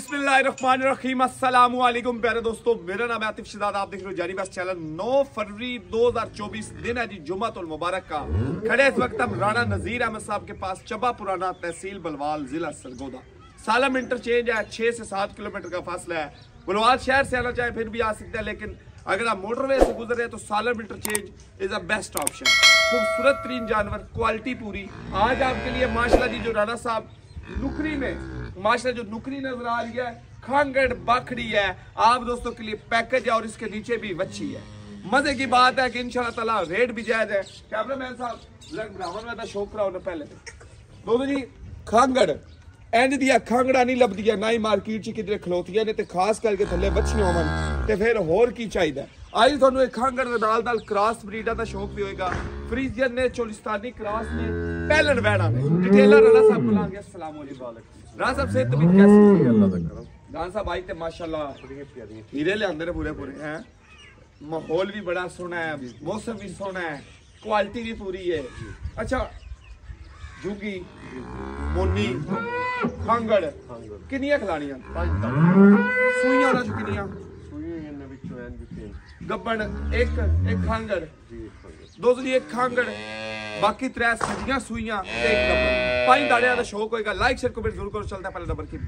अस्सलाम वालेकुम प्यारे दोस्तों, मेरा नाम आतिफ शिदाद, आप देख रहे हो जानी बस चैनल। 9 फरवरी 2024 दिन है जी जुमातुल मुबारक का। खड़े इस वक्त हम राणा नजीर अहमद साहब के पास, चबा पुराना तहसील बलवाल जिला सरगोदा। सालम इंटरचेंज है 6 से 7 किलोमीटर का फासला है। बलवाल शहर से आना चाहे फिर भी आ सकते हैं, लेकिन अगर आप मोटरवे से गुजर रहे हैं तो Salam interchange is a best option खूबसूरत तरीन जानवर क्वालिटी पूरी। आज आपके लिए, माशाल्लाह जी, जो राणा साहब, नुकरी में माशा जो नुकरी नजर आ रही है खांगड़ बाखड़ी है आप दोस्तों के लिए पैकेज है और इसके नीचे भी वच्छी है मजे की बात है कि इंशाल्लाह ताला रेट भी जायज है कैमरा मैन साहब लग ब्राह्मण में तो शौक रहा उन्हें पहले दोस्तों जी ਖਾਂਗੜ ਇੰਜ ਦੀਆਂ ਖਾਂਗੜਾ ਨਹੀਂ ਲੱਭਦੀਆਂ ਨਾ ਹੀ ਮਾਰਕੀਟ 'ਚ ਕਿਧਰੇ ਖਲੋਤੀਆਂ ਨੇ ਤੇ ਖਾਸ ਕਰਕੇ ਥੱਲੇ ਬੱਚੀਆਂ ਹੋਵਣ ਤੇ ਫਿਰ ਹੋਰ ਕੀ ਚਾਹੀਦਾ ਅੱਜ ਤੁਹਾਨੂੰ ਇੱਕ ਖਾਂਗੜ ਦੇ ਨਾਲ ਨਾਲ ਕ੍ਰਾਸ ਬਰੀਡਾਂ ਦਾ ਸ਼ੌਕ ਵੀ ਹੋਏਗਾ Frizyen ne, Çolistanik, Ravas ne, Pelen Vena ne. Detaylar Allah sahip kulağın gel. Selamun Aleyküm. Ravas sahip seyitte bir kez sesi Allah'da karam. Ravas sahip ayık de maşallah. Hire le andere pure pure. He? ਮਾਹੌਲ ਵੀ ਬੜਾ ਸੋਹਣਾ ਹੈ ਮੌਸਮ ਵੀ ਸੋਹਣਾ ਹੈ quality ਵੀ ਪੂਰੀ ਹੈ ਅੱਛਾ ਜੁਗੀ ਮੋਨੀ ਖਾਂਗੜ ਕਿੰਨੀਆਂ ਖਲਾਣੀਆਂ ਪੰਜ ਤੱਕ ਸੂਈਆਂ ਉਹਨਾਂ ਚ ਕਿੰਨੀਆਂ ਸੂਈਆਂ ਇਹਨਾਂ ਵਿੱਚੋਂ ਐਨ ਵਿੱਚੋਂ ਗੱਬਣ ਇੱਕ ਇੱਕ ਖਾਂਗੜ दूसरी एक खांगड़ बाकी त्रै सजियाँ सुइयाँ एक नंबर। पाई दाड़िया का शौक होएगा। लाइक शेयर कमेंट ज़रूर करो। चलता पहले नंबर की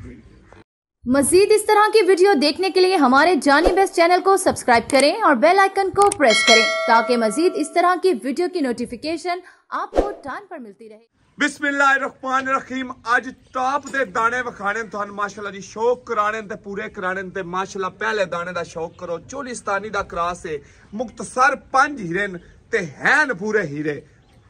मजीद इस तरह की वीडियो देखने के लिए हमारे जानी बेस्ट चैनल को सब्सक्राइब करें और बेल आइकन को प्रेस करें ताकि मजीद इस तरह की वीडियो की नोटिफिकेशन आपको टाइम पर मिलती रहे। बिस्मिल्लाहिर्रहमानिर्रहीम। आज टॉप दे दाने विखाने थान माशाल्लाह जी। शौक कराने ते पूरे कराने ते माशाल्लाह पहले दाने दा शौक करो। चोलिस्तानी का क्रास है। मुख्तसर पाँच हिरन ਤੇ ਹੈਨ ਪੂਰੇ ਹੀਰੇ।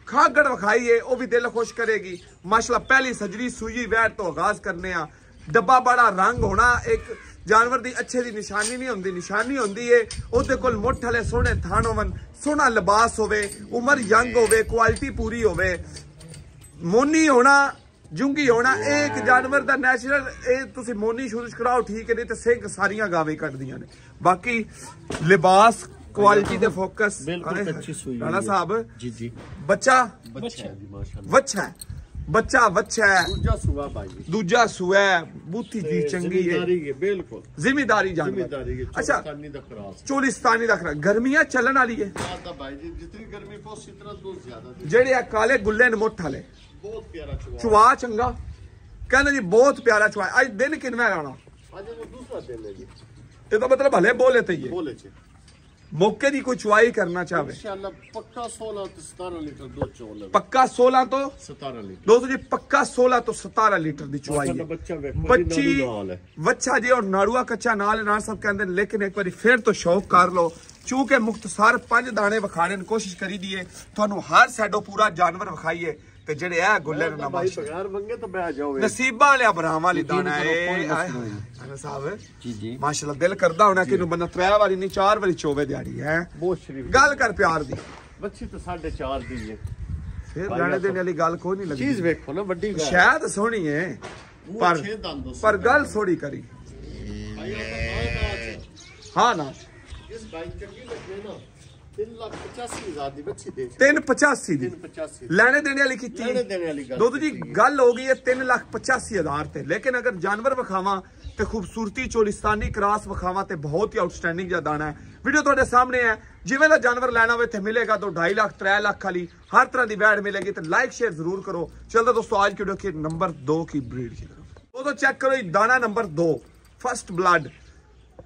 ਖਾਗੜ ਵਿਖਾਈਏ, ਉਹ ਵੀ ਦਿਲ ਖੁਸ਼ ਕਰੇਗੀ। ਮਾਸ਼ਾਅੱਲਾ, ਪਹਿਲੀ ਸਜਰੀ ਸੂਜੀ ਵੈਰ ਤੋਂ ਆਗਾਜ਼ ਕਰਨੇ ਆ। ਡੱਬਾ ਬੜਾ ਰੰਗ ਹੋਣਾ, ਇੱਕ ਜਾਨਵਰ ਦੀ ਅੱਛੇ ਦੀ ਨਿਸ਼ਾਨੀ ਨਹੀਂ ਹੁੰਦੀ, ਨਿਸ਼ਾਨੀ ਹੁੰਦੀ ਏ, ਉਹਦੇ ਕੋਲ ਮੁੱਠ ਵਾਲੇ ਸੋਹਣੇ ਥਣ ਹੋਵਨ ਸੋਹਣਾ ਲਿਬਾਸ ਹੋਵੇ, ਉਮਰ ਯੰਗ ਹੋਵੇ, ਕੁਆਲਿਟੀ ਪੂਰੀ ਹੋਵੇ। ਮੋਨੀ ਹੋਣਾ, ਜੁੰਗੀ ਹੋਣਾ ਇਹ ਇੱਕ ਜਾਨਵਰ ਦਾ ਨੈਚੁਰਲ, ਇਹ ਤੁਸੀਂ ਮੋਨੀ ਸ਼ੁਰੂ ਕਰਾਓ, ਠੀਕ ਹੈ, ਨਹੀਂ ਤੇ ਸਿੰਘ ਸਾਰੀਆਂ ਗਾਵੇਂ ਕੱਢਦੀਆਂ ਨੇ। ਬਾਕੀ, ਲਿਬਾਸ ਕੁਆਲਿਟੀ ਤੇ ਫੋਕਸ ਬਿਲਕੁਲ ਕੱਚੀ ਸੂਈ ਰਾਣਾ। ਸਾਹਿਬ ਜੀ ਜੀ। ਬੱਚਾ? ਬੱਚਾ ਜੀ ਮਾਸ਼ਾਅੱਲਾ। ਬੱਚਾ ਵੱਛਾ ਹੈ। ਦੂਜਾ ਸੁਆ ਬਾਈ ਦੂਜਾ ਸੂਆ ਬੂਥੀ ਦੀ ਚੰਗੀ ਹੈ। ਜ਼ਿੰਮੇਦਾਰੀ ਹੈ ਬਿਲਕੁਲ। ਜ਼ਿਮੀਦਾਰੀ ਜਾਨਵਰ। ਜ਼ਿੰਮੇਦਾਰੀ ਹੈ ਅੱਛਾ। ਚੌਥਾਨੀ ਦਾ ਖਰਾਸ। ਚੋਲਿਸਤਾਨੀ ਦਾ ਖਰਾ ਗਰਮੀਆਂ ਚੱਲਣ ਵਾਲੀ ਹੈ। ਜ਼ਿਆਦਾ ਬਾਈ ਜੀ ਜਿਤਨੀ ਗਰਮੀ ਪਹੁੰਚ ਇਤਨਾ दूध ਜ਼ਿਆਦਾ ਦੀ ਜਿਹੜੇ ਆ ਕਾਲੇ ਗੁੱਲੇ ਨੇ ਮੁੱਠ ਵਾਲੇ। ਬਹੁਤ ਪਿਆਰਾ ਚੁਆ ਚੁਆ ਚੰਗਾ। ਕਹਿੰਦੇ ਜੀ ਬਹੁਤ ਪਿਆਰਾ ਚੁਆ ਅੱਜ ਦਿਨ ਕਿੰਨਾ ਰਾਣਾ? ਅੱਜ ਦੂਸਰਾ ਦਿਨ ਹੈ ਜੀ। ਇਹਦਾ ਮਤਲਬ ਹਲੇ ਬੋਲੇ ਤੇ ਹੀ ਹੈ। ਬੋਲੇ ਚ। ਮੌਕੇ ਦੀ ਕੋਈ ਚੁਆਈ ਕਰਨਾ ਚਾਹਵੇ। ਇਨਸ਼ਾਅੱਲਾ ਪੱਕਾ 16 ਤੋਂ 17 ਲੀਟਰ ਦੁੱਧ ਚੋਲ ਪੱਕਾ 16 ਤੋਂ? 17 ਲੀਟਰ। ਦੋਸਤੋ ਜੀ ਪੱਕਾ 16 ਤੋਂ 17 ਲੀਟਰ ਦੀ ਚੁਆਈ। ਸਾਡਾ ਹੈ ਬੱਚਾ ਵੇਖੋ ਬੱਚੀ ਜੀ ਬੱਚਾ ਔਰ ਨਾੜੂਆ ਕੱਚਾ ਨਾਲ ਨਾਲ ਸਭ ਕਹਿੰਦੇ ਨੇ ਲੇਕਿਨ ਇੱਕ ਵਾਰੀ ਫੇਰ ਤੋਂ ਸ਼ੌਕ ਕਰ ਲਓ। ਚੂੰਕਿ ਮੁਖਤਸਰ ਪੰਜ ਦਾਣੇ ਵਿਖਾਣੇ ਦੀ ਕੋਸ਼ਿਸ਼ ਕਰੀ ਦੀਏ ਤੁਹਾਨੂੰ ਹਰ ਸਾਈਡੋਂ ਪੂਰਾ ਜਾਨਵਰ ਵਿਖਾਈਏ। ਤੇ ਜਿਹੜੇ ਇਹ ਗੁੱਲੇ ਨੇ ਨਮਾਜ਼ ਬਗੈਰ ਮੰਗੇ ਤਾਂ ਬਹਿ ਜਾਓ ਨਸੀਬਾਂ ਵਾਲਿਆ ਬਰਾਵਾਂ ਵਾਲੀ ਦਾਣਾ। ਆਹ ਸਾਹਿਬ ਜੀ ਜੀ। ਮਾਸ਼ਾਅੱਲਾ ਦਿਲ ਕਰਦਾ ਹੋਣਾ ਕਿ ਇਹਨੂੰ ਬੰਦਾ ਤਰੇ ਵਾਰੀ ਨਹੀਂ ਚਾਰ ਵਾਰੀ ਚੋਵੇ ਦਿਹਾੜੀ ਹੈ। ਬਹੁਤ ਸ਼ਰੀਫ। ਗੱਲ ਕਰ ਪਿਆਰ ਦੀ। ਬੱਚੀ ਤਾਂ 4.5 ਦੀ ਹੈ ਫਿਰ ਆਸਾ। ਦੇਣ ਵਾਲੀ ਗੱਲ ਕੋਈ ਨਹੀਂ ਲੱਗਦੀ। ਚੀਜ਼ ਵੇਖੋ ਨਾ ਵੱਡੀ ਗੱਲ। ਸ਼ਾਇਦ ਸੋਹਣੀ ਹੈ ਪਰ ਪਰ। ਗੱਲ ਥੋੜੀ ਕਰੀ। ਨਾ ਹਾਂ ਨਾ। ਇਸ ਬਾਈ ਚੰਗੀ ਲੱਗੇ ਨਾ। 3,85,000 ਦੀ ਲੈਣੇ ਦੇਣੇ ਵਾਲੀ ਕੀਤੀ। ਲੈਣੇ ਦੇਣੇ ਵਾਲੀ ਗੱਲ ਦੁੱਧ ਦੀ ਗੱਲ ਹੋ ਗਈ ਹੈ 3,85,000 ਤੇ। ਲੇਕਿਨ ਅਗਰ ਜਾਨਵਰ ਵਿਖਾਵਾਂ ਤੇ ਖੂਬਸੂਰਤੀ ਚੋਲਿਸਤਾਨੀ ਕਰਾਸ ਵਿਖਾਵਾਂ ਤੇ ਬਹੁਤ ਹੀ ਆਊਟਸਟੈਂਡਿੰਗ ਜਿਹਾ ਦਾਣਾ ਹੈ। ਵੀਡੀਓ ਤੁਹਾਡੇ ਸਾਹਮਣੇ ਹੈ। ਜਿਵੇਂ ਦਾ ਜਾਨਵਰ ਲੈਣਾ ਹੋਵੇ ਤੇ ਮਿਲੇਗਾ ਤੋਂ 2.5 ਲੱਖ 3 ਲੱਖ ਵਾਲੀ। ਹਰ ਤਰ੍ਹਾਂ ਦੀ ਵੈਡ ਮਿਲੇਗੀ ਤੇ ਲਾਈਕ ਸ਼ੇਅਰ ਜ਼ਰੂਰ ਕਰੋ। ਚਲਦਾ ਦੋਸਤੋ ਅੱਜ ਕੀ ਕੀ? ਨੰਬਰ 2 ਕੀ ਬਰੀਡ ਕੀ ਤਰਫ ਚੈੱਕ ਕਰੋ ਇਹ ਦਾਣਾ ਨੰਬਰ 2 ਫਸਟ ਬਲੱਡ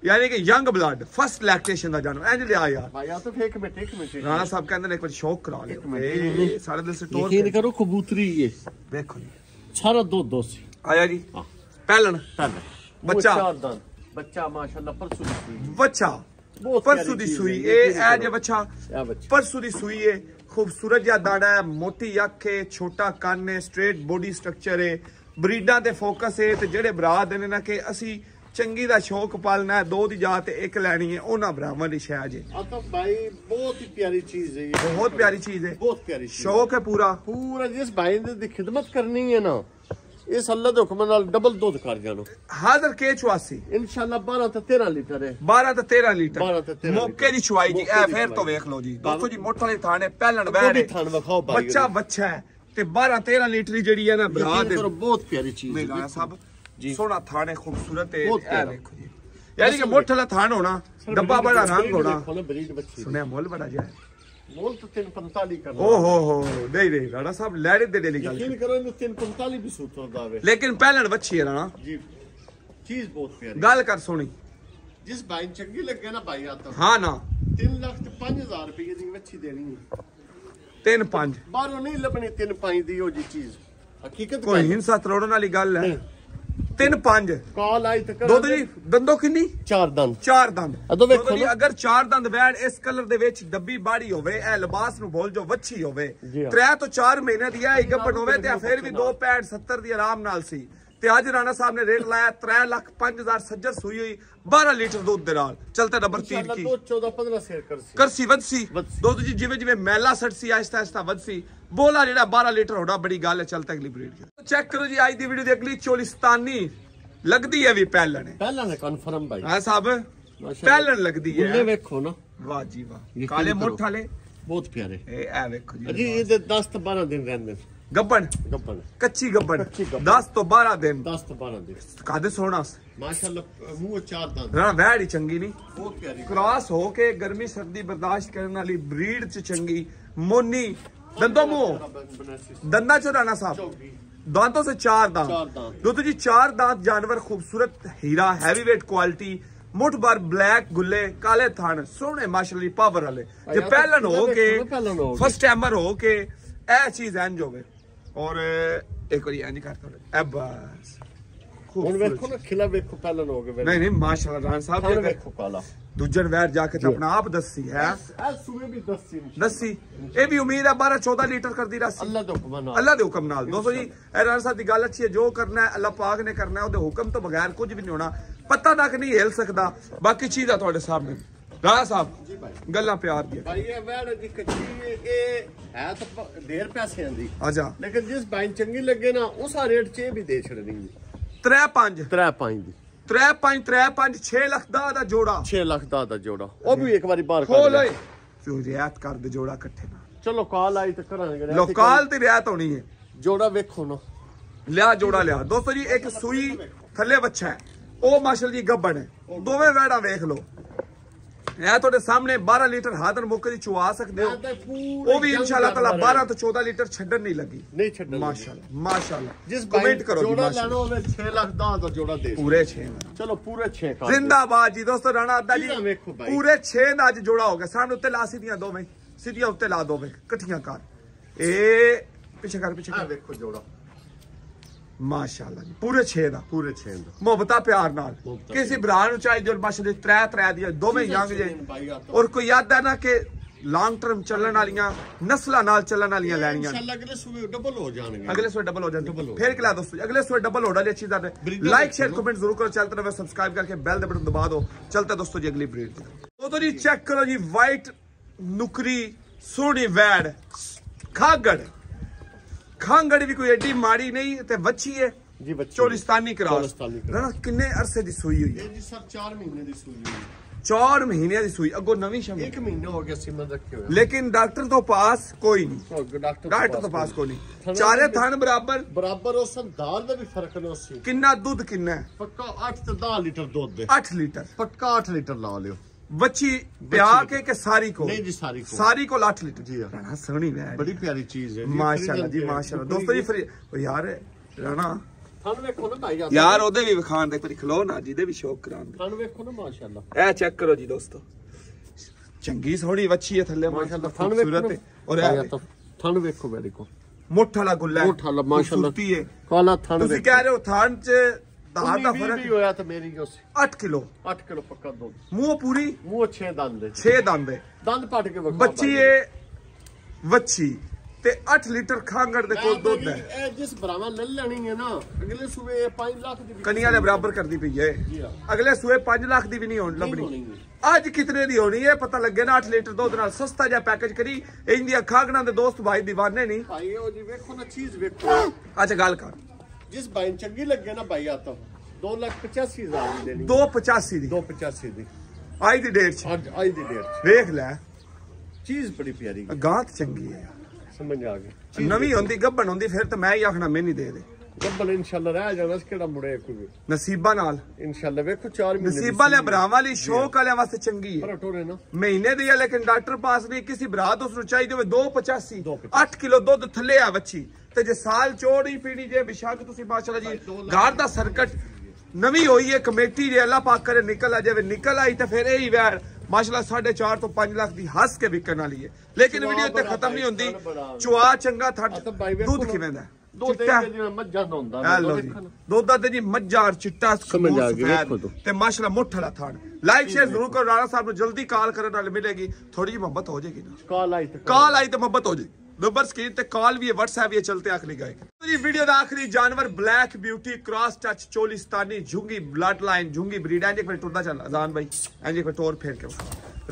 ਯਾਨੀ ਕਿ ਯੰਗ ਬਲੱਡ ਫਸਟ ਲੈਕਟੇਸ਼ਨ ਦਾ ਜਨਮ। ਇੰਜ ਲਿਆ ਯਾਰ। ਭਾਈ ਆ ਤਾਂ ਫੇਕ ਕਮੇਟੀ ਕਮੇਟੀ ਰਾਣਾ ਸਾਹਿਬ ਕਹਿੰਦੇ ਨੇ ਇੱਕ ਵਾਰ ਸ਼ੌਕ ਕਰਾ ਲਿਓ। ਸਾਡੇ ਦਿਲ ਸੇ ਟੋਰ ਯਕੀਨ ਕਰੋ ਕਬੂਤਰੀ ਇਹ ਦੇਖੋ ਸਾਰਾ ਦੁੱਧ ਦੋਸੀ ਆਇਆ ਜੀ। ਪਹਿਲਣ। ਪਹਿਲਣ। ਬੱਚਾ। ਬੱਚਾ ਮਾਸ਼ਾਅੱਲਾ ਪਰਸੂ ਦੀ ਸੂਈ। ਬੱਚਾ। ਪਰਸੂ ਦੀ ਸੂਈ। ਇਹ ਐ ਜੇ ਬੱਚਾ। ਪਰਸੂ ਦੀ ਸੂਈ ਇਹ ਖੂਬਸੂਰਤ ਜਿਹਾ ਦਾੜਾ ਹੈ ਮੋਟੀ ਅੱਖ ਹੈ ਛੋਟਾ ਕੰਨ ਹੈ ਸਟ੍ਰੇਟ ਬੋਡੀ ਸਟਰਕਚਰ ਹੈ ਬਰੀਡਾਂ ਤੇ ਫੋਕਸ ਹੈ ਤੇ ਜਿਹੜੇ ਬਰਾਦ ਨੇ ਨਾ ਕਿ ਅਸੀਂ ਚੰਗੀ ਦਾ ਸ਼ੌਕ ਪਾਲਣਾ ਦੋ ਦੀ ਜਾਤ ਤੇ ਇੱਕ ਲੈਣੀ ਹੈ ਉਹਨਾਂ ਭਰਾਵਾਂ ਦੀ ਸ਼ਾਇਦ ਹੈ ਆ ਤਾਂ ਭਾਈ ਬਹੁਤ ਹੀ ਪਿਆਰੀ ਚੀਜ਼ ਹੈ ਇਹ। ਬਹੁਤ ਪਿਆਰੀ ਚੀਜ਼ ਹੈ। ਬਹੁਤ ਪਿਆਰੀ ਸ਼ੌਕ ਹੈ ਪੂਰਾ। ਪੂਰਾ ਜਿਸ ਭਾਈ ਦੀ ਖਿਦਮਤ ਕਰਨੀ ਹੈ ਨਾ। ਇਸ ਅੱਲਾ ਦੇ ਹੁਕਮ ਨਾਲ ਡਬਲ ਦੁੱਧ ਕਰ ਜਾਣੋ। ਹਾਜ਼ਰ ਕੇ 84 ਇਨਸ਼ਾਅੱਲਾ 12 ਤੋਂ 13 ਲੀਟਰ ਹੈ। 12 ਤੋਂ 13 ਲੀਟਰ। 12 ਤੋਂ 13 ਮੌਕੇ ਦੀ ਚੁਆਈ ਜੀ। ਇਹ ਫੇਰ ਤੋਂ। ਵੇਖ ਲਓ ਜੀ। ਦੋਸਤੋ ਜੀ ਮੋਟਰ ਵਾਲੇ ਥਾਣੇ ਪਹਿਲਣ ਰਹੇ ਥਣ ਵਿਖਾਓ ਭਾਈ ਬੱਚਾ ਬੱਚਾ ਹੈ ਤੇ 12 13 ਲੀਟਰ ਜਿਹੜੀ ਹੈ ਨਾ ਬਰਾ ਯਕੀਨ ਦੇ ਕਰੋ ਬਹੁਤ ਪਿਆਰੀ ਚੀਜ਼ ਹੈ ਸਾਹਿਬ ਜੀ। ਸੋਹਣਾ ਥਾਣ ਹੈ ਖੂਬਸੂਰਤ ਹੈ ਇਹ। ਵੇਖੋ ਜੀ। ਯਾਨੀ ਕਿ ਮੋਠ ਵਾਲਾ ਥਾਣ ਹੋਣਾ ਡੱਬਾ ਬੜਾ ਰੰਗ ਹੋਣਾ। ਦੇਖੋ ਸੁਣਿਆ ਮੁੱਲ ਬੜਾ ਜਿਹਾ ਮੋਲ ਤਾਂ 345 ਕਰਨਾ। ਓ ਹੋ ਹੋ ਨਹੀਂ ਨਹੀਂ ਰਾਣਾ ਸਾਹਿਬ ਲੈੜੇ ਦੇ ਡੇਲੀ ਗੱਲ। ਯਕੀਨ ਕਰੋ ਇਹਨੂੰ 345 ਵੀ ਸੂਤ ਹੁੰਦਾ ਵੇ ਲੇਕਿਨ ਪਹਿਲਣ ਵੱਛੀ ਹੈ ਰਾਣਾ। ਜੀ ਚੀਜ਼ ਬਹੁਤ ਪਿਆਰੀ। ਗੱਲ ਕਰ ਸੋਣੀ ਜਿਸ ਬਾਈ ਨੂੰ ਚੰਗੀ ਲੱਗੇ ਨਾ ਬਾਈ ਆ ਤਾਂ ਹਾਂ ਨਾ। 3 ਲੱਖ ਤੇ 5000 ਰੁਪਏ ਦੀ ਵੱਛੀ ਦੇਣੀ ਹੈ। ਤਿੰਨ ਪੰਜ। ਬਾਹਰੋਂ ਨਹੀਂ ਲੱਭਣੀ 3 5 ਦੀ ਉਹ ਜੀ ਚੀਜ਼। ਹਕੀਕਤ ਕੋਈ ਗੱਲ। ਹਿੰਸਾ ਤਰੋੜਨ ਵਾਲੀ ਗੱਲ ਹੈ। ਨਹੀਂ। ਤਿੰਨ ਪੰਜ। ਕਾਲ ਆਈ ਤਾਂ ਦੁੱਧ ਜੀ ਦੰਦੋ ਕਿੰਨੀ? ਚਾਰ ਦੰਦ। ਚਾਰ ਦੰਦ। ਅਦੋਂ ਵੇਖੋ ਦੁੱਧ ਜੀ ਨਾ। ਅਗਰ ਚਾਰ ਦੰਦ ਵੈੜ ਇਸ ਕਲਰ ਦੇ ਵਿੱਚ ਡੱਬੀ ਬਾੜੀ ਹੋਵੇ ਇਹ ਲਿਬਾਸ ਨੂੰ ਭੁੱਲ ਜੋ ਵੱਛੀ ਹੋਵੇ। ਜੀ ਹਾਂ। ਤਰੇ ਤੋਂ 4 ਮਹੀਨੇ ਦੀ ਹੈ ਗੱਭਣ ਹੋਵੇ ਤੇ ਫਿਰ ਵੀ 2 ਪੈਂਟ 70 ਦੀ ਆਰਾਮ ਨਾਲ ਸੀ। ਤੇ ਅੱਜ ਰਾਣਾ ਸਾਹਿਬ ਨੇ ਰੇਟ ਲਾਇਆ 3 ਲੱਖ 5000 ਸੱਜਰ ਸੂਈ ਹੋਈ 12 ਲੀਟਰ ਦੁੱਧ ਦੇ ਨਾਲ। ਚਲਤਾ ਨੰਬਰ 3 ਇਨਸ਼ਾਅੱਲਾ ਕੀ? ਦੋ 14 15 ਸ਼ੇਅਰ ਕਰ ਸੀ ਕਰਸੀ ਵੱਧਸੀ। ਦੁੱਧ ਜੀ ਜਿਵੇਂ ਜਿਵੇਂ ਮੈਲਾ ਸੜਸੀ ਆਹਿਸਤਾ ਆਹਿਸਤਾ ਵੱਧਸੀ। ਬੋਲਾ ਜਿਹੜਾ 12 ਲੀਟਰ ਹੋਣਾ ਬੜੀ ਗੱਲ ਹੈ ਚਲਤਾ ਅਗਲੀ ਬਰੀਡ ਚੈੱਕ ਕਰੋ ਜੀ ਅੱਜ ਦੀ ਵੀਡੀਓ ਦੀ ਅਗਲੀ ਚੋਲਿਸਤਾਨੀ ਲੱਗਦੀ ਹੈ ਵੀ ਪਹਿਲਣ। ਹੈ ਪਹਿਲਾਂ ਨੇ ਕਨਫਰਮ ਬਾਈ। ਹਾਂ ਸਾਹਿਬ। ਪਹਿਲਣ ਲੱਗਦੀ ਹੈ। ਵੇਖੋ ਨਾ। ਵਾਹ ਜੀ ਵਾਹ। ਕਾਲੇ। ਮੁੱਠ ਵਾਲੇ। ਬਹੁਤ ਪਿਆਰੇ। ਇਹ ਇਹ ਵੇਖੋ ਅਜੀ ਜੀ ਇਹਦੇ 10 ਤੋਂ 12 ਦਿਨ ਰਹਿੰਦੇ ਗੱਬਣ? ਕੱਚੀ ਗੱਬਣ। ਕੱਚੀ ਗੱਭਣ। 10 ਤੋਂ 12 ਦਿਨ। 10 ਤੋਂ 12 ਦਿਨ। ਕਾਦੇ ਸੋਹਣਾ ਮਾਸ਼ਾਅੱਲਾ ਮੂੰਹ ਚਾਰ ਦੰਦ। ਨਾ ਵੈੜ ਚੰਗੀ ਨਹੀਂ। ਬਹੁਤ ਪਿਆਰੀ। ਕ੍ਰਾਸ ਹੋ ਕੇ ਗਰਮੀ ਸਰਦੀ ਬਰਦਾਸ਼ਤ ਕਰਨ ਵਾਲੀ ਬਰੀਡ ਚ ਚੰਗੀ ਮੋਨੀ ਦੰਦੋ ਮੂੰਹ बनारसी दंदा चो राणा साहब चौकी दांतों से चार दांत चार दांत। दोस्तों जी चार दांत जानवर खूबसूरत हीरा हैवी वेट क्वालिटी मुठ बार ब्लैक गुल्ले काले थान सोहने माशाल्लाह पावर वाले जे यार, पहलन तो हो के देखो ना, पहलन हो के। फर्स्ट टाइमर हो के ए चीज इंज होवे और एक बार इंज कर थोड़े ए बस ਹੁਣ खूबसूरत ਵੇਖੋ ਨਾ ਖਿਲਾ ਵੇਖੋ ਪਹਿਲਾਂ ਹੋ ਗਏ नहीं नहीं माशाल्लाह राणा साहब ਹੁਣ ये ਵੇਖੋ ਕਾਲਾ ਦੂਜਣ ਵਹਿਰ ਜਾ ਕੇ ਤਾਂ ਆਪਣਾ ਆਪ ਦੱਸੀ ਹੈ? ਦੱਸੀ ਇਹ ਵੀ ਉਮੀਦ ਹੈ 12 14 ਲੀਟਰ ਕਰਦੀ ਰਸੀ। ਅੱਲਾ ਦੇ ਹੁਕਮ ਨਾਲ। ਅੱਲਾ ਦੇ ਹੁਕਮ ਨਾਲ। ਦੋਸਤੋ ਜੀ ਇਹ ਰਾਣਾ ਸਾਹਿਬ ਦੀ ਗੱਲ ਅੱਛੀ ਹੈ ਜੋ ਕਰਨਾ ਹੈ ਅੱਲਾ ਪਾਕ ਨੇ ਕਰਨਾ ਹੈ ਉਹਦੇ ਹੁਕਮ ਤੋਂ ਬਗੈਰ ਕੁਝ ਵੀ ਨਹੀਂ ਹੋਣਾ। ਪੱਤਾ ਤੱਕ ਨਹੀਂ ਹਿਲ ਸਕਦਾ। ਬਾਕੀ ਚੀਜ਼ ਆ ਤੁਹਾਡੇ ਸਾਹਮਣੇ। ਰਾਣਾ ਸਾਹਿਬ ਗੱਲਾਂ ਪਿਆਰ ਦੀ ਭਾਈ ਇਹ ਵੈੜ ਦੀ ਕੱਚੀ ਇਹ ਹੈ ਤਾਂ ਢੇਰ ਪੈਸੇ ਦੀ ਅੱਛਾ ਲੇਕਿਨ ਜਿਸ ਬਾਈ ਚੰਗੀ ਲੱਗੇ ਨਾ ਉਸ ਰੇਟ 'ਚ ਇਹ ਵੀ ਦੇ ਛੜਨੀ 3 5 3 5 3 5 3 5 6 ਲੱਖ ਦਾ ਦਾ ਜੋੜਾ। 6 ਲੱਖ ਦਾ ਦਾ ਜੋੜਾ। ਉਹ ਵੀ ਇੱਕ ਵਾਰੀ ਬਾਹਰ ਖੋਲ ਓਏ। ਫਿਰ ਰਿਆਤ ਕਰ ਦੇ ਜੋੜਾ ਇਕੱਠੇ ਨਾਲ। ਚਲੋ ਕਾਲ ਆਈ ਤਾਂ ਕਰਾਂਗੇ ਲੋਕਾਲ ਤੇ ਰਿਆਤ ਹੋਣੀ ਹੈ ਜੋੜਾ ਵੇਖੋ ਨਾ। ਲਿਆ ਜੋੜਾ ਲਿਆ। ਦੋਸਤੋ ਜੀ ਇੱਕ ਸੂਈ ਥੱਲੇ ਬੱਚਾ ਹੈ। ਉਹ ਮਾਸ਼ਲ ਜੀ ਗੱਬਣ ਹੈ। ਦੋਵੇਂ ਵੈੜਾਂ ਵੇਖ ਲਓ। ਇਹ ਤੁਹਾਡੇ ਸਾਹਮਣੇ 12 ਲੀਟਰ ਹਾਦਰ ਮੁੱਕ ਦੀ ਚੁਆ ਸਕਦੇ ਹੋ। ਉਹ ਵੀ ਇਨਸ਼ਾਅੱਲਾ ਤਾਲਾ ਜਾਨਵਰ 12 ਤੋਂ 14 ਲੀਟਰ ਛੱਡਣ ਨਹੀਂ ਲੱਗੀ। ਨਹੀਂ ਛੱਡਣਾ ਮਾਸ਼ਾਅੱਲਾ ਮਾਸ਼ਾਅੱਲਾ। ਜਿਸ ਕਮੈਂਟ ਕਰੋ ਜੀ ਜੋੜਾ ਲੈਣਾ ਹੋਵੇ 6 ਲੱਖ ਦਾ ਤਾਂ ਜੋੜਾ ਦੇ ਪੂਰੇ 6 ਚਲੋ ਪੂਰੇ 6 ਕਰ। ਜ਼ਿੰਦਾਬਾਦ ਜੀ ਦੋਸਤੋ ਰਾਣਾ ਅੱਦਾ ਜੀ। ਪੂਰੇ 6 ਦਾ ਅੱਜ ਜੋੜਾ ਹੋ ਗਿਆ। ਸਾਹਮਣੇ ਉੱਤੇ ਲਾ ਸਿੱਧੀਆਂ ਦੋਵੇਂ। ਸਿੱਧੀਆਂ ਉੱਤੇ ਲਾ ਦੋਵੇਂ। ਇਕੱਠੀਆਂ ਕਰ। ਇਹ ਪਿੱਛੇ ਕਰ ਪਿੱਛੇ ਕਰ। ਵੇਖੋ ਜੋੜਾ। ਮਾਸ਼ਾਅੱਲਾ ਜੀ ਪੂਰੇ 6 ਦਾ ਪੂਰੇ 6 ਦਾ ਮੁਹੱਬਤਾ ਪਿਆਰ ਨਾਲ ਕਿਸੇ ਭਰਾ ਨੂੰ ਚਾਹੀਦੀ ਔਰ ਮਾਸ਼ਾਅੱਲਾ ਤਰੇ ਤਰੇ ਦੀ ਦੋਵੇਂ ਯੰਗ ਜੇ ਔਰ ਕੋਈ ਯਾਦ ਆ ਨਾ ਕਿ ਲੌਂਗ ਟਰਮ ਚੱਲਣ ਵਾਲੀਆਂ ਨਸਲਾਂ ਨਾਲ ਚੱਲਣ ਵਾਲੀਆਂ ਲੈਣੀਆਂ ਇਨਸ਼ਾਅੱਲਾ ਅਗਲੇ ਸੂਬੇ ਡਬਲ ਹੋ ਜਾਣਗੇ ਅਗਲੇ ਸੂਬੇ ਡਬਲ ਹੋ ਜਾਣਗੇ ਫਿਰ ਕਿਲਾ ਦੋਸਤੋ ਅਗਲੇ ਸੂਬੇ ਡਬਲ ਹੋਣਾ ਲਈ ਚੀਜ਼ਾਂ ਨੇ ਲਾਈਕ ਸ਼ੇਅਰ ਕਮੈਂਟ ਜ਼ਰੂਰ ਕਰੋ ਚੈਨਲ ਤੇ ਸਬਸਕ੍ਰਾਈਬ ਕਰਕੇ ਬੈਲ ਦਾ ਬਟਨ ਦਬਾ ਦਿਓ ਚਲਤੇ ਦੋਸਤੋ ਜੀ ਅਗਲੀ ਵੀਡੀਓ ਦੋਸਤੋ ਜੀ ਚੈੱਕ ਕਰੋ ਜੀ ਵਾਈਟ ਨੁਕਰੀ ਸੋਹਣੀ ਵੈੜ ਖਾਗੜ ਖਾਂਗੜ ਵੀ ਕੋਈ ਐਡੀ ਮਾੜੀ ਨਹੀਂ ਤੇ ਵੱਛੀ ਹੈ। ਜੀ ਬੱਚੇ ਚੋਲਿਸਤਾਨੀ ਕਰਾਸ। ਨਾ ਕਿੰਨੇ ਅਰਸੇ ਦੀ ਸੂਈ ਹੋਈ ਹੈ? ਜੀ ਸਰ 4 ਮਹੀਨੇ ਦੀ ਸੂਈ ਹੋਈ ਚਾਰ ਮਹੀਨਿਆਂ ਦੀ ਸੂਈ ਅੱਗੋ ਨਵੀਂ ਸ਼ਮੀ। ਇੱਕ ਮਹੀਨਾ ਹੋ ਗਿਆ ਸੀਮਾ ਰੱਖੇ ਹੋਇਆ ਲੇਕਿਨ ਡਾਕਟਰ ਤੋਂ ਪਾਸ ਕੋਈ ਨਹੀਂ। ਡਾਕਟਰ ਤੋਂ ਪਾਸ ਕੋਈ ਨਹੀਂ। ਚਾਰੇ ਥਣ ਬਰਾਬਰ। ਬਰਾਬਰ ਉਸ ਸੰਦਾਰ ਦਾ ਵੀ ਫ਼ਰਕ ਨਾ ਸੀ। ਕਿੰਨਾ ਦੁੱਧ ਕਿੰਨਾ ਪੱਕਾ 8 ਤੋਂ 10 ਲੀਟਰ ਦੁੱਧ 8 ਲੀਟਰ। ਪੱਕਾ 8 ਲੀਟਰ ਲਾ ਲਿਓ। ਕੇ ਕਿ ਸਾਰੀ ਕੋ ਨਹੀਂ ਜੀ ਸਾਰੀ ਕੋ ਸਾਰੀ ਕੋ 8 ਲੀਟਰ ਜੀ ਹਾਂ। ਰਾਣਾ ਸੋਹਣੀ ਵੈ ਬੜੀ ਪਿਆਰੀ ਚੀਜ਼ ਹੈ ਮਾਸ਼ਾਅੱਲਾ ਜੀ ਮਾਸ਼ਾਅੱਲਾ ਦੋਸਤੋ ਜੀ ਫਿਰ ਉਹ ਯਾਰ ਰਾਣਾ। ਤੁਹਾਨੂੰ ਵੇਖੋ ਨਾ ਭਾਈ ਯਾਰ ਉਹਦੇ ਵੀ ਵਿਖਾਣ ਦੇ ਪਰ ਖਲੋ ਨਾ ਜਿਹਦੇ ਵੀ ਸ਼ੌਕ ਦੇ। ਤੁਹਾਨੂੰ ਵੇਖੋ ਨਾ ਮਾਸ਼ਾਅੱਲਾ ਇਹ ਚੈੱਕ ਕਰੋ ਜੀ ਦੋਸਤੋ। ਚੰਗੀ ਸੋਹਣੀ ਵੱਛੀ ਹੈ ਥੱਲੇ ਮਾਸ਼ਾਅੱਲਾ ਤੁਹਾਨੂੰ ਵੇਖੋ ਖੂਬਸੂਰਤ ਹੈ। ਔਰ ਇਹ ਤੁਹਾਨੂੰ ਵੇਖੋ ਮੇਰੇ ਕੋ ਮੁੱਠ ਵਾਲਾ ਗੁੱਲਾ ਮੁੱਠ ਵਾਲਾ, ਮਾਸ਼ਾਅੱਲਾ। ਖੂਬਸੂਰਤੀ ਹੈ। ਕਾਲਾ ਥਣ ਤੁਸੀਂ ਕਹਿ ਰਹੇ ਹੋ ਥਾਨ ਚ ਦਾਰ ਦਾ ਵੀ ਫ਼ਰਕ ਹੋਇਆ ਤਾਂ ਮੇਰੀ ਉਸ 8 ਕਿਲੋ। 8 ਕਿਲੋ ਪੱਕਾ ਦੁੱਧ। ਮੂੰਹ ਪੂਰੀ? ਮੂੰਹ 6 ਦੰਦ ਦੇ 6 ਦੰਦ ਹੈ। ਦੰਦ ਪੱਟ ਕੇ ਵਿਖਾ ਬੱਚੀ। ਇਹ ਵੱਛੀ ਤੇ 8 ਲੀਟਰ ਖਾਂਗੜ ਦੇ ਕੋਲ ਦੁੱਧ ਹੈ। ਇਹ ਜਿਸ ਬਰਾਵਾ ਲੈ ਲੈਣੀ ਹੈ ਨਾ ਅਗਲੇ ਸੂਬੇ 5 ਲੱਖ ਦੀ ਕਨੀਆਂ ਦੇ ਬਰਾਬਰ ਕਰਦੀ ਪਈ ਹੈ। ਅਗਲੇ ਸੂਏ 5 ਲੱਖ ਦੀ ਵੀ ਨਹੀਂ ਹੋਣ ਲੱਭਣੀ। ਅੱਜ ਕਿਤਨੇ ਦੀ ਹੋਣੀ ਹੈ? ਪਤਾ ਲੱਗੇ ਨਾ 8 ਲੀਟਰ ਦੁੱਧ ਨਾਲ ਸਸਤਾ ਜਿਹਾ ਪੈਕੇਜ ਕਰੀ। ਇੰਦੀਆਂ ਖਾਗਣਾ ਦੇ ਦੋਸਤ ਭਾਈ ਦੀਵਾਨੇ ਨਹੀਂ ਭਾਈ ਉਹ ਜੀ ਵੇਖੋ ਨਾ ਚੀਜ਼ ਵੇਖੋ। ਅੱਛਾ ਗੱਲ ਕਰ। ਜਿਸ ਬਾਈ ਚੰਗੀ ਲੱਗੇ ਨਾ ਭਾਈ ਆ ਤਾਂ 2 ਲੱਖ 85 ਹਜ਼ਾਰ ਦੀ ਦੇਣੀ। 285 ਦੀ। 285 ਦੀ। ਅੱਜ ਦੀ ਡੇਟ 'ਚ। ਅੱਜ ਅੱਜ ਦੀ ਡੇਟ। ਵੇਖ ਲੈ। ਚੀਜ਼ ਬੜੀ ਪਿਆਰੀ ਗਾਂਤ ਚੰਗੀ ਹੈ। ਸਮਝ ਆ ਗਈ। ਨਵੀਂ ਹੁੰਦੀ ਗੱਭਣ ਹੁੰਦੀ ਫਿਰ ਤਾਂ ਮੈਂ ਹੀ ਆਖਣਾ ਮੈਨੂੰ ਦੇ ਦੇ। ਡਬਲ ਇਨਸ਼ਾਅੱਲਾ ਰਹਿ ਜਾਣਾ ਕਿਹੜਾ ਮੁੜੇ ਕੋਈ। ਨਸੀਬਾਂ ਨਾਲ। ਇਨਸ਼ਾਅੱਲਾ ਵੇਖੋ 4 ਮਹੀਨੇ ਨਸੀਬਾਂ ਵਾਲੇ ਭਰਾਵਾਂ ਲਈ ਸ਼ੌਕ ਵਾਲਿਆਂ ਵਾਸਤੇ ਚੰਗੀ ਹੈ ਪਰ ਟੋਰੇ ਨਾ। ਮਹੀਨੇ ਦੀ ਹੈ ਲੇਕਿਨ ਡਾਕਟਰ ਪਾਸ ਨਹੀਂ ਕਿਸੇ ਬਰਾਤ ਉਸ ਨੂੰ ਚਾਹੀਦੀ ਹੋਵੇ 285 ਦੋ 8 ਕਿਲੋ ਦੁੱਧ ਥੱਲੇ ਆ ਬੱਚੀ। ਤੇ ਜੇ ਸਾਲ ਚੋੜ ਹੀ ਪੀਣੀ ਜੇ ਬਿਸ਼ੱਕ ਤੁਸੀਂ ਮਾਸ਼ਾਅੱਲਾ ਜੀ ਗਾਰ ਦਾ ਸਰਕਟ ਨਵੀਂ ਹੋਈ ਹੈ ਕਮੇਟੀ ਜੇ ਅੱਲਾ ਪਾਕ ਕਰੇ ਨਿਕਲ ਆ ਜਾਵੇ ਨਿਕਲ ਆਈ ਤਾਂ ਫਿਰ ਇਹ ਹੀ ਵੈਰ। ਮਾਸ਼ਾਅੱਲਾ 4.5 ਤੋਂ 5 ਲੱਖ ਦੀ ਹੱਸ ਕੇ ਵਿਕਣ ਵਾਲੀ ਹੈ। ਲੇਕਿਨ ਵੀਡੀਓ ਤੇ ਖਤਮ ਨਹੀਂ ਹੁੰਦੀ। ਚੁਆ ਚੰਗਾ ਥੱਟ ਦੁੱਧ ਖਿਵੇਂਦਾ ਦੁੱਧ ਤੇ ਜੀ ਮੱਝਾਂ ਚਿੱਟਾ ਤੇ। ਮਾਸ਼ਾਅੱਲਾ ਮੁੱਠ ਵਾਲਾ ਥਾਣ। ਲਾਈਕ ਸ਼ੇਅਰ ਜ਼ਰੂਰ ਕਰੋ ਰਾਣਾ ਸਾਹਿਬ ਨੂੰ ਜਲਦੀ ਕਾਲ ਕਰਨ ਨਾਲ ਮਿਲੇਗੀ। ਥੋੜੀ ਜਿਹੀ ਮੁਹੱਬਤ ਹੋ ਜਾਏਗੀ ਕਾਲ ਆਈ ਤੇ ਕਾਲ ਆਈ ਤੇ ਮੁਹੱਬਤ ਹੋ ਜਾਏਗੀ ਨੰਬਰ ਸਕਰੀਨ ਤੇ ਕਾਲ ਵੀ ਹੈ WhatsApp ਵੀ ਹੈ ਚਲਤੇ ਆਖਰੀ ਗਾਇਕ। ਜੀ ਵੀਡੀਓ ਦਾ ਆਖਰੀ ਜਾਨਵਰ black beauty cross touch Cholistani ਜੁੰਗੀ blood line ਜੁੰਗੀ breed ਐਂਜ ਇੱਕ ਮਿੰਟ ਟੁਰਦਾ ਚੱਲ ਅਜ਼ਾਨ ਭਾਈ ਐਂਜ ਇੱਕ ਟੋਰ ਫੇਰ ਕੇ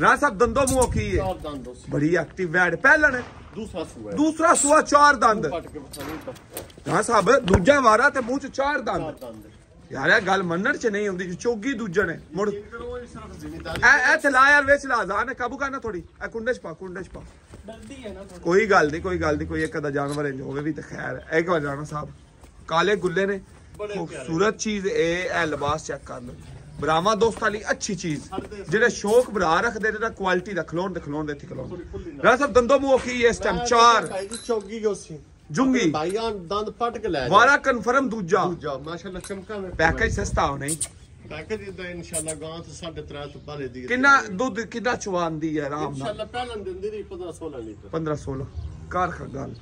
ਰਾਜ ਸਾਹਿਬ ਦੰਦੋ ਮੂੰਹ ਕੀ ਹੈ? ਬੜੀ ਐਕਟਿਵ ਵੈਡ ਪਹਿਲਣ। ਦੂਸਰਾ ਸੂਆ। ਦੂਸਰਾ ਸੂਆ ਚਾਰ ਦੰਦ। ਰਾਜ ਸਾਹਿਬ ਦੂਜਾ ਵਾਰਾ ਤੇ ਮੂੰਹ ਚ ਚਾਰ ਦੰਦ। ਯਾਰ ਇਹ ਗੱਲ ਮੰਨਣ ਚ ਨਹੀਂ ਹੁੰਦੀ ਚੋਗੀ ਦੂਜਣ ਹੈ ਮੁੜ। ਐ ਐ ਲਾ ਯਾਰ ਵੇਚ ਲਾ ਅਜ਼ਾਨ ਹੈ ਕਾਬੂ ਕਰਨਾ ਥੋੜੀ ਐ ਕੁੰਡੇ ਚ ਪਾ ਕੁੰਡੇ ਚ ਪਾ। ਕੋਈ ਗੱਲ ਨਹੀਂ ਕੋਈ ਗੱਲ ਨਹੀਂ ਕੋਈ ਇੱਕ ਅਦਾ ਜਾਨਵਰ ਇੰਜ ਹੋਵੇ ਵੀ ਤਾਂ ਖੈਰ ਹੈ ਇੱਕ ਵਾਰ ਰਾਣਾ ਸਾਹਿਬ ਕਾਲੇ ਗੁੱਲੇ ਨੇ ਖੂਬਸੂਰਤ ਚੀਜ਼ ਇਹ ਇਹ ਲਿਬਾਸ ਚੈੱਕ ਕਰ ਲਓ। ਬਰਾਵਾ ਦੋਸਤਾਂ ਲਈ ਅੱਛੀ ਚੀਜ਼। ਜਿਹੜੇ ਸ਼ੌਕ ਭਰਾ ਰੱਖਦੇ ਨੇ ਨਾ ਕੁਆਲਿਟੀ ਦਾ ਖਲੋਣ ਦੇ ਖਲੋਣ। ਦੇ ਇੱਥੇ ਖਲੋਣ ਰਾਣਾ ਸਾਹਿਬ ਦੰਦੋ ਮੂੰਹ ਕੀ ਹੈ ਇਸ ਟਾਈਮ ਚਾਰ। ਚੌਗੀ ਜੋ ਸੀ। ਜੁੰਗੀ। ਭਾਈਆਂ ਦੰਦ ਪਟ ਕੇ ਲੈ ਜਾ। ਵਾਰਾ ਕਨਫਰਮ ਦੂਜਾ। ਦੂਜਾ। ਮਾਸ਼ਾਅੱਲਾ ਚਮਕਾ ਵਿੱਚ ਪੈਕੇਜ ਸਸਤਾ ਹੋ। ਨਹੀਂ ਪੈਕੇਜ ਇਦਾਂ ਇਨਸ਼ਾਅੱਲਾ ਗਾਂ ਤੋਂ 3.5 ਤੋਂ ਬਾਲੇ ਦੀ ਕਿੰਨਾ ਦੁੱਧ ਕਿੰਨਾ ਚਵਾਉਂਦੀ ਹੈ ਆਰਾਮ ਨਾਲ? ਇਨਸ਼ਾਅੱਲਾ ਪਹਿਲਾਂ ਦਿੰਦੀ ਰਹੀ 15 16 ਲੀਟਰ। 15 16 ਕਾਰ ਖਾ ਗੱਲ।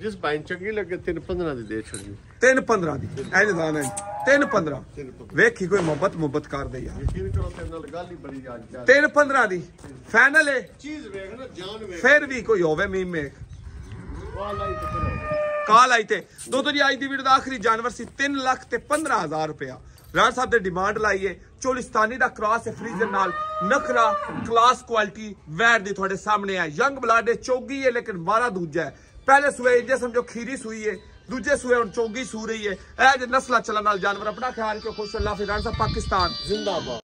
ਜਿਸ ਬਾਈਨ ਚੰਗੀ ਲੱਗੇ ਤਿੰਨ 15 ਦੀ ਦੇ ਛੱਡੀ ਤਿੰਨ 15 ਦੀ। ਐ ਨਿਦਾਨ ਹੈ ਤਿੰਨ 15 ਤਿੰਨ 15 ਵੇਖੀ ਕੋਈ ਮੁਹੱਬਤ ਮੁਹੱਬਤ ਕਰਦੇ ਯਾਰ। ਯਕੀਨ ਕਰੋ ਤੇਰੇ ਨਾਲ ਗੱਲ ਹੀ ਬੜੀ ਕੱਲ੍ਹ। ਤਿੰਨ 15 ਦੀ। ਫਾਈਨਲ ਹੈ ਚੀਜ਼ ਵੇਖ ਨਾ ਜਾਨ ਵੇਖ ਫਿਰ ਵੀ ਕੋਈ ਹੋਵੇ ਮੀਮ ਮੇਕ ਹੀ ਕਾਲ ਆਈ ਤੇ ਦੋਸਤੋ ਜੀ ਅੱਜ ਦੀ ਵੀਡੀਓ ਦਾ ਆਖਰੀ ਜਾਨਵਰ ਸੀ 3 ਲੱਖ ਤੇ 15000 ਰੁਪਇਆ। ਰਾਜ ਸਾਹਿਬ ਦੇ ਡਿਮਾਂਡ ਲਾਈਏ, ਚੋਲਿਸਤਾਨੀ ਦਾ ਕ੍ਰਾਸ ਹੈ ਫਰੀਜ਼ਰ ਨਾਲ ਨਖਰਾ ਕਲਾਸ ਕੁਆਲਿਟੀ ਵੈਰ ਦੀ ਤੁਹਾਡੇ ਸਾਹਮਣੇ ਹੈ ਯੰਗ ਬਲੱਡ ਹੈ ਚੋਗੀ ਹੈ, ਲੇਕਿਨ ਮਾਰਾ ਦੂਜਾ ਹੈ। ਪਹਿਲੇ ਸੂਏ ਜੇ ਸਮਝੋ ਖੀਰੀ ਸੂਈ ਹੈ, ਦੂਜੇ ਸੂਏ ਹੁਣ ਚੋਗੀ ਸੂ ਰਹੀ ਹੈ। ਇਹ ਜੇ ਨਸਲਾ ਚੱਲਣ ਨਾਲ ਜਾਨਵਰ, ਆਪਣਾ ਖਿਆਲ ਰੱਖੋ, ਖੁਸ਼ ਅੱਲਾ ਫਿਰਾਂ ਸਾਹਿਬ, ਪਾਕਿਸਤਾਨ। ਜ਼ਿੰਦਾਬਾਦ।